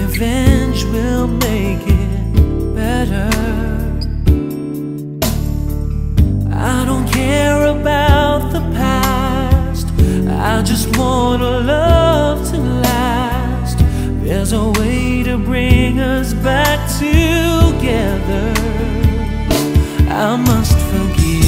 revenge will make it better? I don't care about the past. I just want a love to last. There's a way to bring us back together. I must forgive